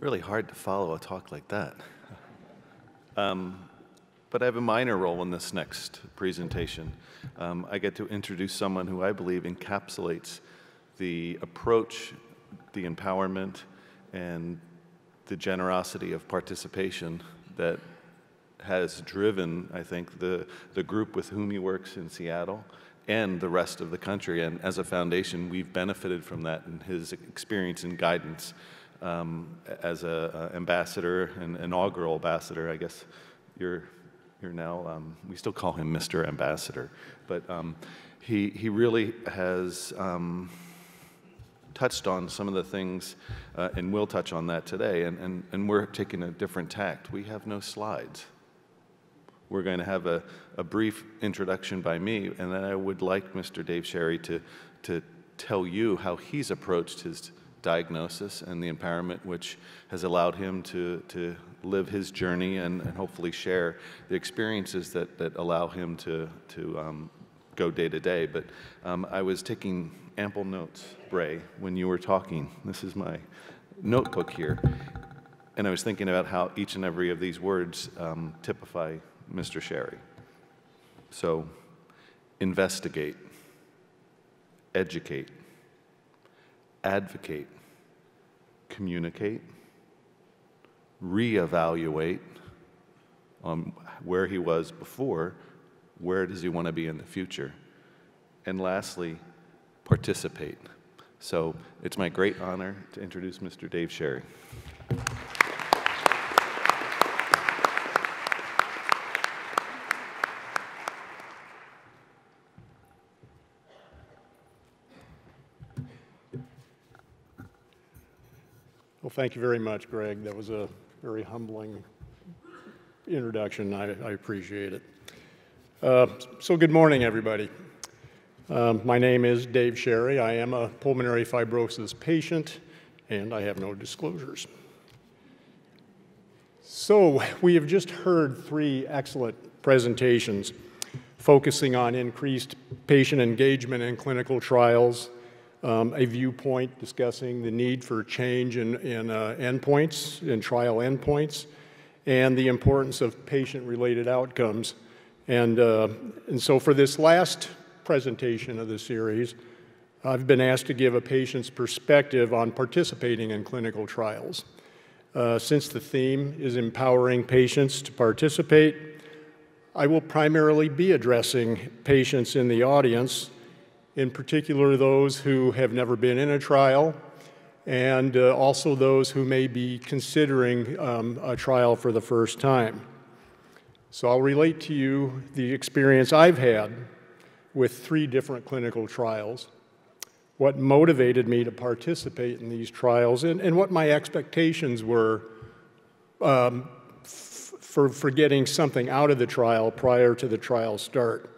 really hard to follow a talk like that. Um, but I have a minor role in this next presentation. Um, I get to introduce someone who I believe encapsulates the approach, the empowerment, and the generosity of participation that has driven, I think, the, the group with whom he works in Seattle and the rest of the country. And as a foundation, we've benefited from that and his experience and guidance um, as an ambassador, an inaugural ambassador, I guess you're, you're now, um, we still call him Mr. Ambassador, but um, he, he really has um, touched on some of the things, uh, and we'll touch on that today, and, and, and we're taking a different tact. We have no slides. We're going to have a, a brief introduction by me, and then I would like Mr. Dave Sherry to, to tell you how he's approached his diagnosis and the empowerment which has allowed him to, to live his journey and, and hopefully share the experiences that, that allow him to, to um, go day to day. But um, I was taking ample notes, Bray, when you were talking. This is my notebook here. And I was thinking about how each and every of these words um, typify Mr. Sherry. So, investigate, educate, advocate, communicate, reevaluate on where he was before, where does he want to be in the future, and lastly, participate. So it's my great honor to introduce Mr. Dave Sherry. Well, thank you very much, Greg. That was a very humbling introduction. I, I appreciate it. Uh, so good morning, everybody. Um, my name is Dave Sherry. I am a pulmonary fibrosis patient, and I have no disclosures. So we have just heard three excellent presentations focusing on increased patient engagement in clinical trials, um, a viewpoint discussing the need for change in, in uh, endpoints, in trial endpoints, and the importance of patient-related outcomes. And, uh, and so for this last presentation of the series, I've been asked to give a patient's perspective on participating in clinical trials. Uh, since the theme is empowering patients to participate, I will primarily be addressing patients in the audience in particular those who have never been in a trial, and uh, also those who may be considering um, a trial for the first time. So I'll relate to you the experience I've had with three different clinical trials, what motivated me to participate in these trials, and, and what my expectations were um, for, for getting something out of the trial prior to the trial start.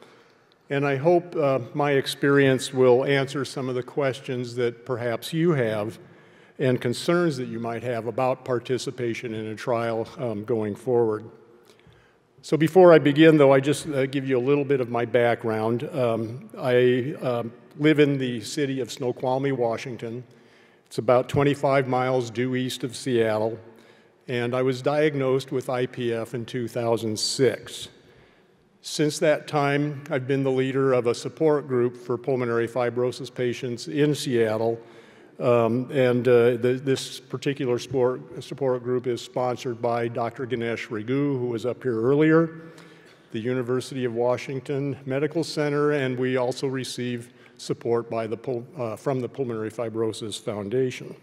And I hope uh, my experience will answer some of the questions that perhaps you have and concerns that you might have about participation in a trial um, going forward. So before I begin, though, I just uh, give you a little bit of my background. Um, I um, live in the city of Snoqualmie, Washington. It's about 25 miles due east of Seattle, and I was diagnosed with IPF in 2006. Since that time, I've been the leader of a support group for pulmonary fibrosis patients in Seattle. Um, and uh, the, this particular sport, support group is sponsored by Dr. Ganesh Raghu, who was up here earlier, the University of Washington Medical Center, and we also receive support by the, uh, from the Pulmonary Fibrosis Foundation.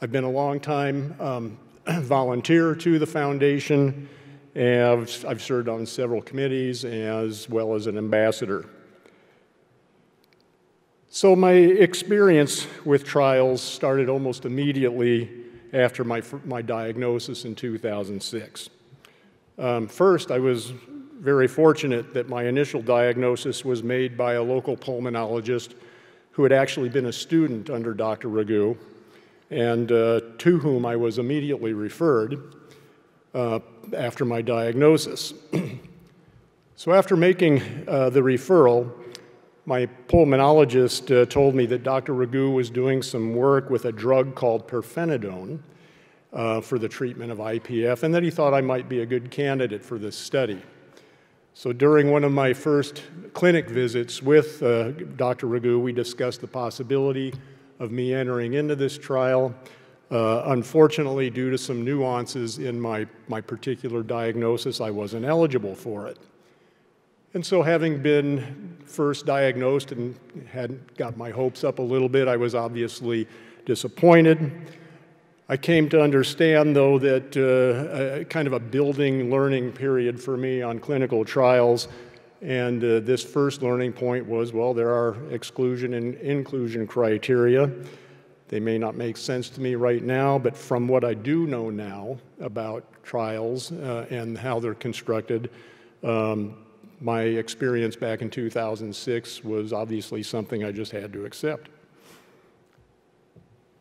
I've been a long time um, volunteer to the foundation and I've, I've served on several committees as well as an ambassador. So my experience with trials started almost immediately after my, my diagnosis in 2006. Um, first, I was very fortunate that my initial diagnosis was made by a local pulmonologist who had actually been a student under Dr. Raghu and uh, to whom I was immediately referred uh, after my diagnosis. so after making uh, the referral, my pulmonologist uh, told me that Dr. Raghu was doing some work with a drug called pirfenidone uh, for the treatment of IPF and that he thought I might be a good candidate for this study. So during one of my first clinic visits with uh, Dr. Raghu, we discussed the possibility of me entering into this trial. Uh, unfortunately, due to some nuances in my, my particular diagnosis, I wasn't eligible for it. And so having been first diagnosed and had got my hopes up a little bit, I was obviously disappointed. I came to understand, though, that uh, a, kind of a building learning period for me on clinical trials, and uh, this first learning point was, well, there are exclusion and inclusion criteria. They may not make sense to me right now, but from what I do know now about trials uh, and how they're constructed, um, my experience back in 2006 was obviously something I just had to accept.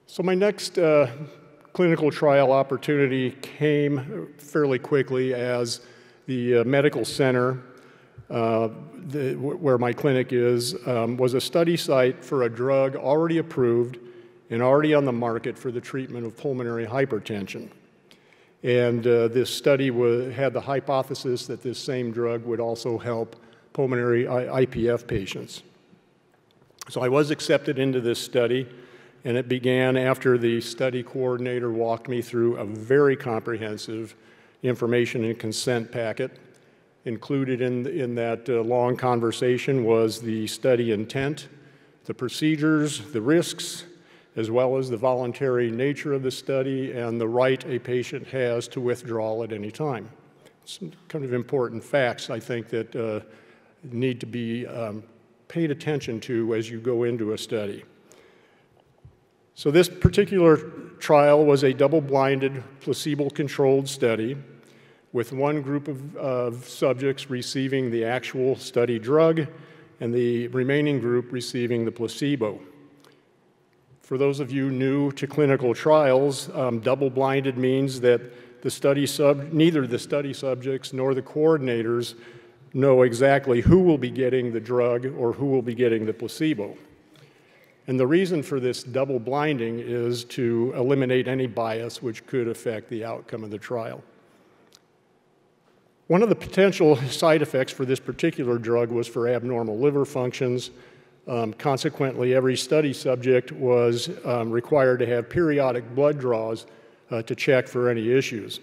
So my next uh, clinical trial opportunity came fairly quickly as the uh, medical center uh, the, where my clinic is um, was a study site for a drug already approved and already on the market for the treatment of pulmonary hypertension. And uh, this study had the hypothesis that this same drug would also help pulmonary I IPF patients. So I was accepted into this study, and it began after the study coordinator walked me through a very comprehensive information and consent packet. Included in, in that uh, long conversation was the study intent, the procedures, the risks, as well as the voluntary nature of the study and the right a patient has to withdraw at any time. Some kind of important facts, I think, that uh, need to be um, paid attention to as you go into a study. So this particular trial was a double-blinded, placebo-controlled study with one group of, of subjects receiving the actual study drug and the remaining group receiving the placebo. For those of you new to clinical trials, um, double-blinded means that the study sub, neither the study subjects nor the coordinators know exactly who will be getting the drug or who will be getting the placebo. And the reason for this double blinding is to eliminate any bias which could affect the outcome of the trial. One of the potential side effects for this particular drug was for abnormal liver functions, um, consequently, every study subject was um, required to have periodic blood draws uh, to check for any issues.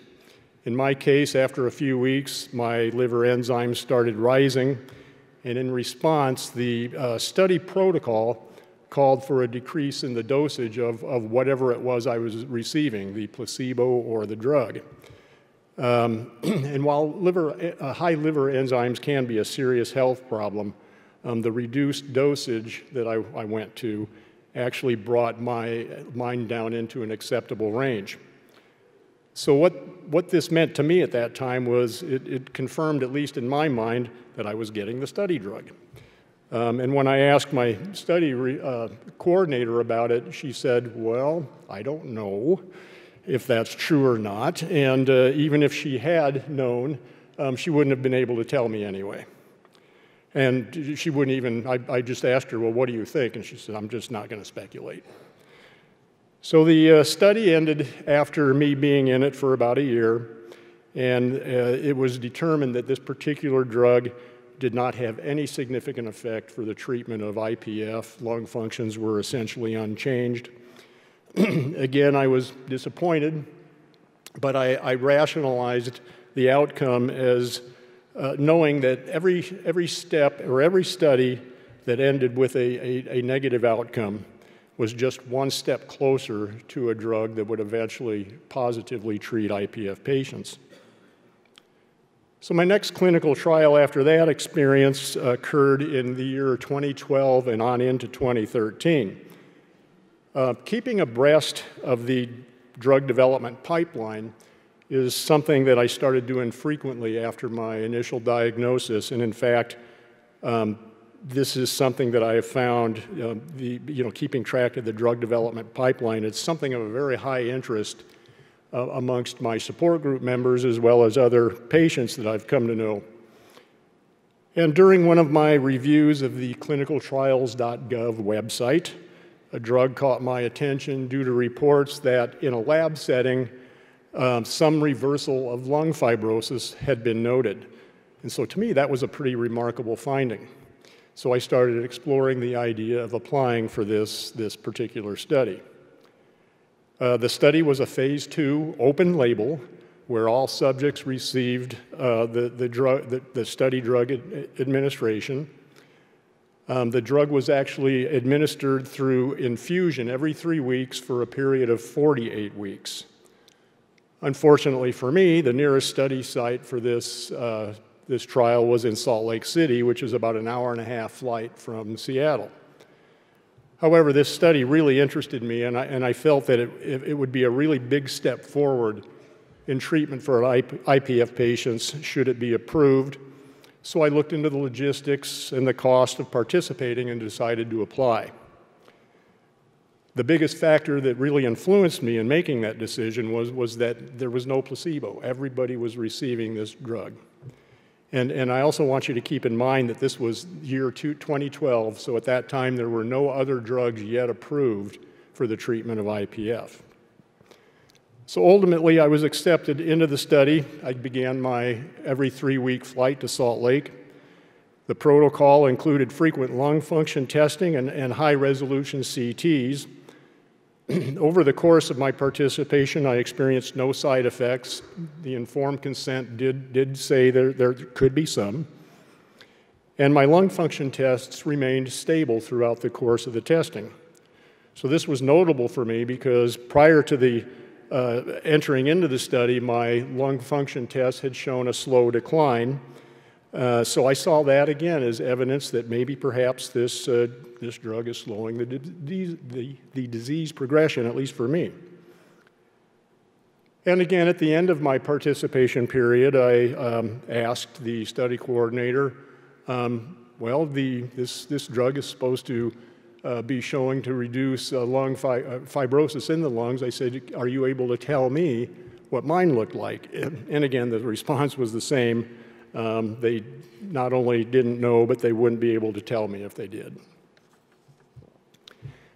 In my case, after a few weeks, my liver enzymes started rising, and in response, the uh, study protocol called for a decrease in the dosage of, of whatever it was I was receiving, the placebo or the drug. Um, and while liver, uh, high liver enzymes can be a serious health problem, um, the reduced dosage that I, I, went to actually brought my mine down into an acceptable range. So what, what this meant to me at that time was it, it confirmed, at least in my mind, that I was getting the study drug. Um, and when I asked my study re, uh, coordinator about it, she said, well, I don't know if that's true or not. And uh, even if she had known, um, she wouldn't have been able to tell me anyway. And she wouldn't even, I, I, just asked her, well, what do you think? And she said, I'm just not going to speculate. So the uh, study ended after me being in it for about a year, and uh, it was determined that this particular drug did not have any significant effect for the treatment of IPF. Lung functions were essentially unchanged. Again, I was disappointed, but I, I rationalized the outcome as uh, knowing that every, every step or every study that ended with a, a, a negative outcome was just one step closer to a drug that would eventually positively treat IPF patients. So my next clinical trial after that experience occurred in the year 2012 and on into 2013. Uh, keeping abreast of the drug development pipeline is something that I started doing frequently after my initial diagnosis. And in fact, um, this is something that I have found, uh, the, you know, keeping track of the drug development pipeline, it's something of a very high interest uh, amongst my support group members as well as other patients that I've come to know. And during one of my reviews of the clinicaltrials.gov website, a drug caught my attention due to reports that in a lab setting, um, some reversal of lung fibrosis had been noted. And so to me, that was a pretty remarkable finding. So I started exploring the idea of applying for this, this particular study. Uh, the study was a phase two open label where all subjects received uh, the, the, drug, the, the, study drug ad administration. Um, the drug was actually administered through infusion every three weeks for a period of 48 weeks. Unfortunately for me, the nearest study site for this, uh, this trial was in Salt Lake City, which is about an hour and a half flight from Seattle. However, this study really interested me, and I, and I felt that it, it, would be a really big step forward in treatment for IPF patients should it be approved. So I looked into the logistics and the cost of participating and decided to apply. The biggest factor that really influenced me in making that decision was, was that there was no placebo. Everybody was receiving this drug. And, and I also want you to keep in mind that this was year two, 2012, so at that time there were no other drugs yet approved for the treatment of IPF. So ultimately, I was accepted into the study. I began my every three week flight to Salt Lake. The protocol included frequent lung function testing and, and high resolution CTs. Over the course of my participation, I experienced no side effects. The informed consent did, did say there, there could be some. And my lung function tests remained stable throughout the course of the testing. So this was notable for me because prior to the uh, entering into the study, my lung function test had shown a slow decline. Uh, so I saw that again as evidence that maybe perhaps this, uh, this drug is slowing the, disease, the, the disease progression, at least for me. And again, at the end of my participation period, I um, asked the study coordinator, um, well, the, this, this drug is supposed to uh, be showing to reduce uh, lung fi uh, fibrosis in the lungs. I said, are you able to tell me what mine looked like? And again, the response was the same. Um, they not only didn't know, but they wouldn't be able to tell me if they did.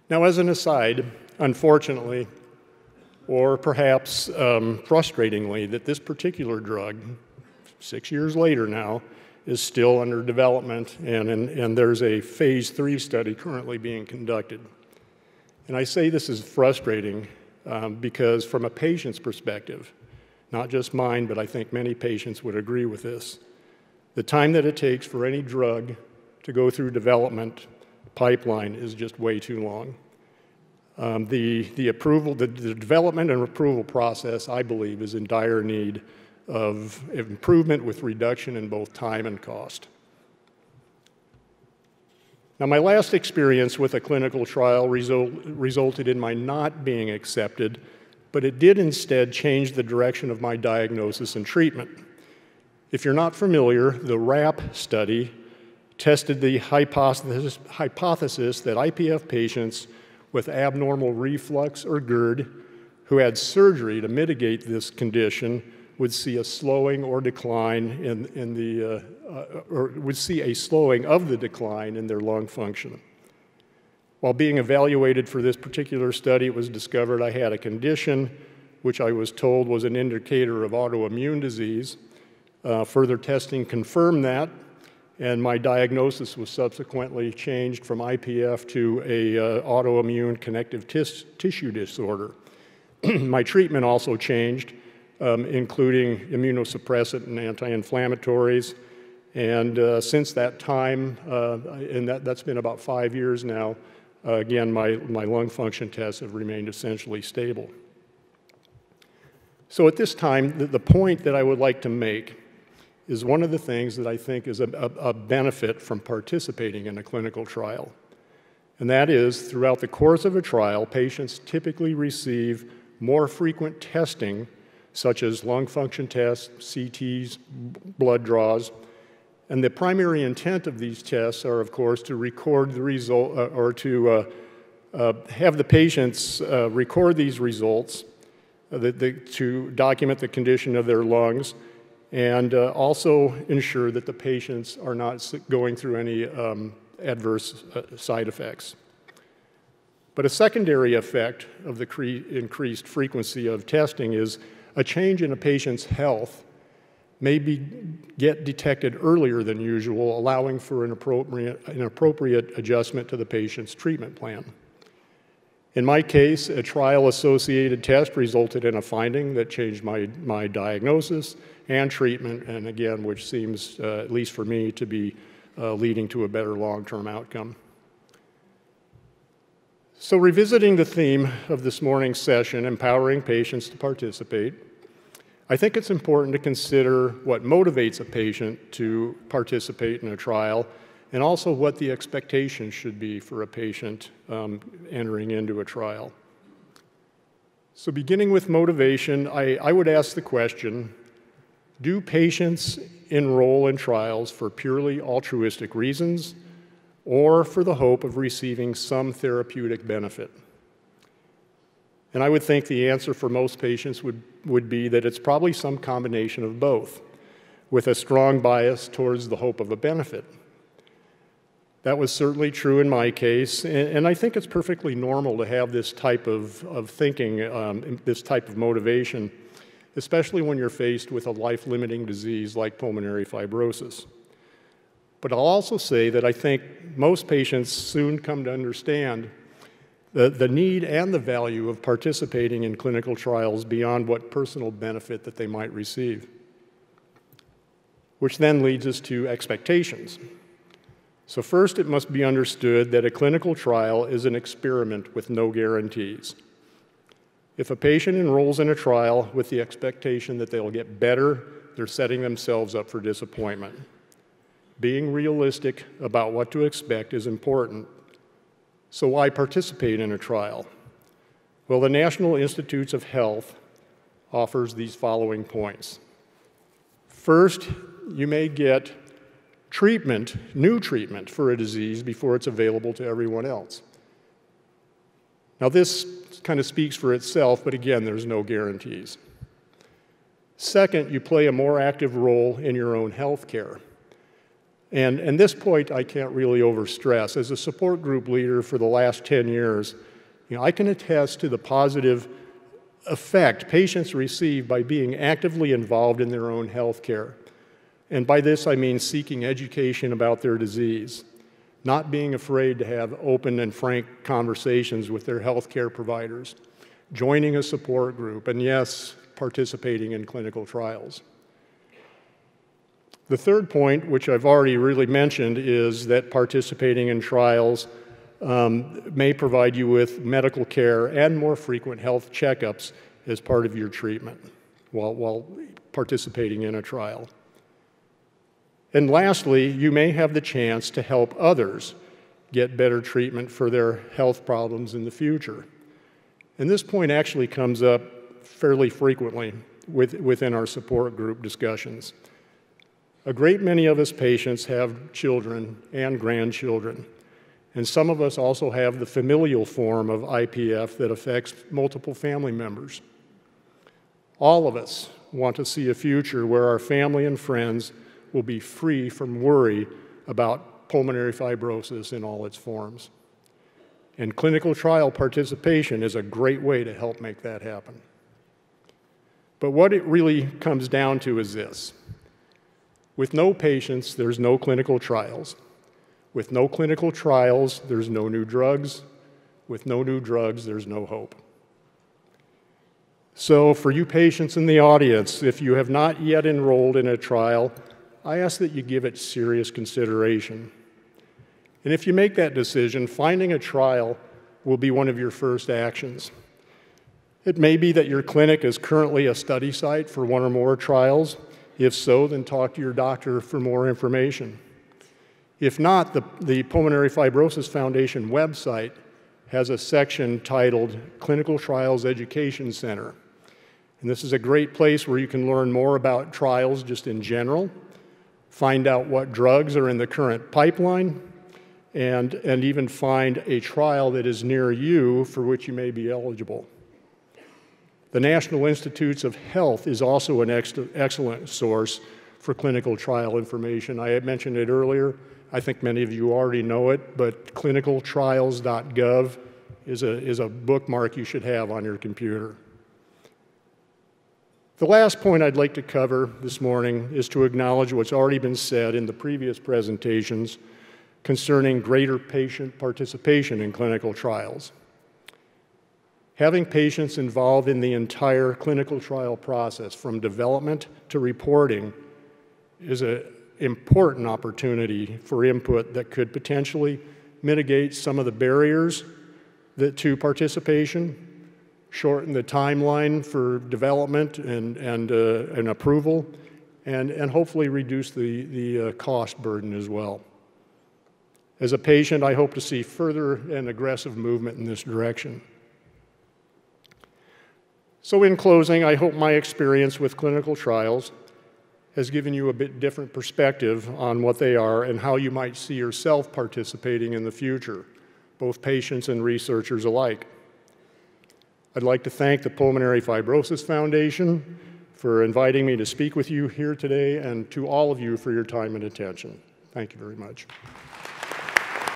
Now, as an aside, unfortunately, or perhaps um, frustratingly, that this particular drug, six years later now, is still under development, and, and, and there's a phase three study currently being conducted. And I say this is frustrating um, because, from a patient's perspective, not just mine, but I think many patients would agree with this. The time that it takes for any drug to go through development pipeline is just way too long. Um, the, the approval, the, the development and approval process, I believe, is in dire need of improvement with reduction in both time and cost. Now, my last experience with a clinical trial result, resulted in my not being accepted but it did instead change the direction of my diagnosis and treatment. If you're not familiar, the WRAP study tested the hypothesis, hypothesis that IPF patients with abnormal reflux or GERD who had surgery to mitigate this condition would see a slowing or decline in, in the, uh, uh, or would see a slowing of the decline in their lung function. While being evaluated for this particular study, it was discovered I had a condition which I was told was an indicator of autoimmune disease. Uh, further testing confirmed that, and my diagnosis was subsequently changed from IPF to a uh, autoimmune connective tis tissue disorder. my treatment also changed, um, including immunosuppressant and anti-inflammatories. And uh, since that time, uh, and that, that's been about five years now, uh, again, my, my lung function tests have remained essentially stable. So at this time, the, the, point that I would like to make is one of the things that I think is a, a, a benefit from participating in a clinical trial. And that is, throughout the course of a trial, patients typically receive more frequent testing, such as lung function tests, CTs, blood draws, and the primary intent of these tests are, of course, to record the result uh, or to uh, uh, have the patients uh, record these results uh, the, the, to document the condition of their lungs and uh, also ensure that the patients are not going through any um, adverse side effects. But a secondary effect of the increased frequency of testing is a change in a patient's health may be, get detected earlier than usual, allowing for an appropriate, an appropriate adjustment to the patient's treatment plan. In my case, a trial associated test resulted in a finding that changed my, my diagnosis and treatment, and again, which seems, uh, at least for me, to be uh, leading to a better long term outcome. So, revisiting the theme of this morning's session, empowering patients to participate, I think it's important to consider what motivates a patient to participate in a trial and also what the expectations should be for a patient um, entering into a trial. So, beginning with motivation, I, I would ask the question Do patients enroll in trials for purely altruistic reasons or for the hope of receiving some therapeutic benefit? And I would think the answer for most patients would, would be that it's probably some combination of both, with a strong bias towards the hope of a benefit. That was certainly true in my case, and, and I think it's perfectly normal to have this type of, of thinking, um, this type of motivation, especially when you're faced with a life limiting disease like pulmonary fibrosis. But I'll also say that I think most patients soon come to understand the, the need and the value of participating in clinical trials beyond what personal benefit that they might receive. Which then leads us to expectations. So, first, it must be understood that a clinical trial is an experiment with no guarantees. If a patient enrolls in a trial with the expectation that they'll get better, they're setting themselves up for disappointment. Being realistic about what to expect is important. So, why participate in a trial? Well, the National Institutes of Health offers these following points. First, you may get treatment, new treatment for a disease before it's available to everyone else. Now, this kind of speaks for itself, but again, there's no guarantees. Second, you play a more active role in your own health care. And, and this point I can't really overstress. As a support group leader for the last 10 years, you know, I can attest to the positive effect patients receive by being actively involved in their own health care. And by this, I mean seeking education about their disease, not being afraid to have open and frank conversations with their healthcare providers, joining a support group, and yes, participating in clinical trials. The third point, which I've already really mentioned, is that participating in trials um, may provide you with medical care and more frequent health checkups as part of your treatment while, while participating in a trial. And lastly, you may have the chance to help others get better treatment for their health problems in the future. And this point actually comes up fairly frequently with, within our support group discussions. A great many of us patients have children and grandchildren, and some of us also have the familial form of IPF that affects multiple family members. All of us want to see a future where our family and friends will be free from worry about pulmonary fibrosis in all its forms. And clinical trial participation is a great way to help make that happen. But what it really comes down to is this with no patients, there's no clinical trials. With no clinical trials, there's no new drugs. With no new drugs, there's no hope. So, for you patients in the audience, if you have not yet enrolled in a trial, I ask that you give it serious consideration. And if you make that decision, finding a trial will be one of your first actions. It may be that your clinic is currently a study site for one or more trials. If so, then talk to your doctor for more information. If not, the, the Pulmonary Fibrosis Foundation website has a section titled Clinical Trials Education Center. And this is a great place where you can learn more about trials just in general, find out what drugs are in the current pipeline, and, and even find a trial that is near you for which you may be eligible. The National Institutes of Health is also an ex excellent source for clinical trial information. I had mentioned it earlier. I think many of you already know it, but clinicaltrials.gov is a, is a bookmark you should have on your computer. The last point I'd like to cover this morning is to acknowledge what's already been said in the previous presentations concerning greater patient participation in clinical trials. Having patients involved in the entire clinical trial process, from development to reporting, is an important opportunity for input that could potentially mitigate some of the barriers that, to participation shorten the timeline for development and, and, uh, and approval, and, and hopefully reduce the, the uh, cost burden as well. As a patient, I hope to see further and aggressive movement in this direction. So, in closing, I hope my experience with clinical trials has given you a bit different perspective on what they are and how you might see yourself participating in the future, both patients and researchers alike. I'd like to thank the Pulmonary Fibrosis Foundation for inviting me to speak with you here today and to all of you for your time and attention. Thank you very much.